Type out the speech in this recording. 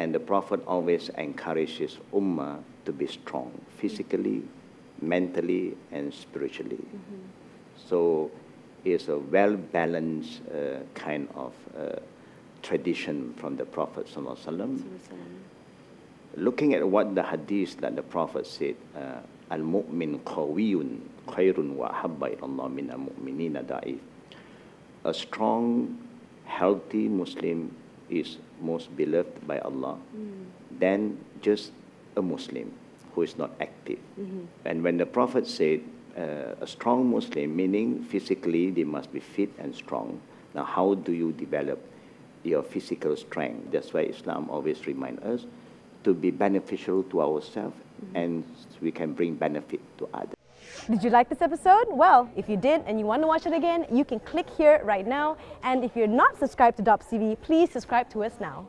And the Prophet always encourages Ummah to be strong physically, mentally, and spiritually. So it's a well balanced uh, kind of uh, tradition from the Prophet. Looking at what the hadith that the Prophet said, Al mu'min qawiyun khairun wa habba ilallah min al mu'minina da'if. A strong, healthy Muslim is most beloved by Allah than just a Muslim who is not active. And when the Prophet said, uh, a strong Muslim, meaning physically they must be fit and strong. Now, how do you develop your physical strength? That's why Islam always reminds us to be beneficial to ourselves and we can bring benefit to others. Did you like this episode? Well, if you did and you want to watch it again, you can click here right now. And if you're not subscribed to DOPS TV, please subscribe to us now.